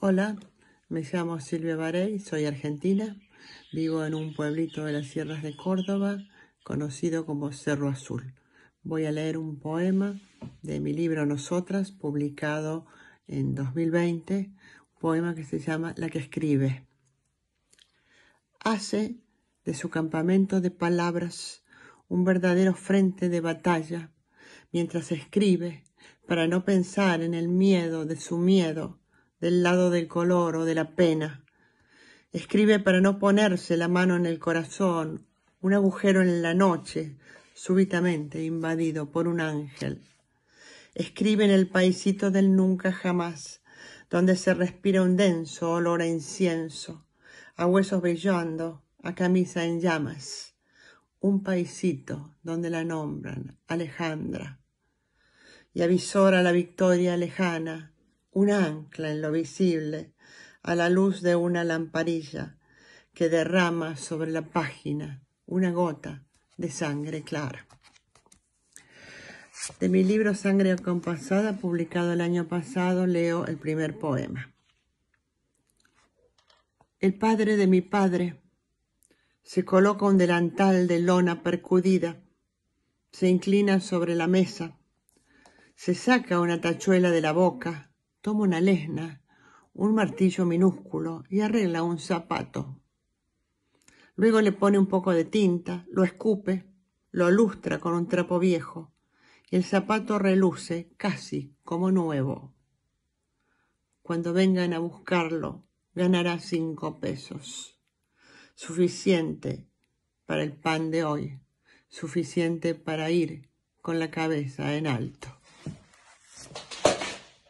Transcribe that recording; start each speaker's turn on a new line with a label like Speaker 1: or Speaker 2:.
Speaker 1: Hola, me llamo Silvia Barey, soy argentina, vivo en un pueblito de las sierras de Córdoba conocido como Cerro Azul. Voy a leer un poema de mi libro Nosotras, publicado en 2020, un poema que se llama La que escribe. Hace de su campamento de palabras un verdadero frente de batalla, mientras escribe, para no pensar en el miedo de su miedo, del lado del color o de la pena. Escribe para no ponerse la mano en el corazón, un agujero en la noche, súbitamente invadido por un ángel. Escribe en el paisito del nunca jamás, donde se respira un denso olor a incienso, a huesos brillando, a camisa en llamas. Un paisito donde la nombran Alejandra. Y avisora la victoria lejana, un ancla en lo visible, a la luz de una lamparilla que derrama sobre la página una gota de sangre clara. De mi libro Sangre Acompasada, publicado el año pasado, leo el primer poema. El padre de mi padre se coloca un delantal de lona percudida, se inclina sobre la mesa, se saca una tachuela de la boca, toma una lesna, un martillo minúsculo y arregla un zapato. Luego le pone un poco de tinta, lo escupe, lo lustra con un trapo viejo y el zapato reluce casi como nuevo. Cuando vengan a buscarlo, ganará cinco pesos. Suficiente para el pan de hoy, suficiente para ir con la cabeza en alto.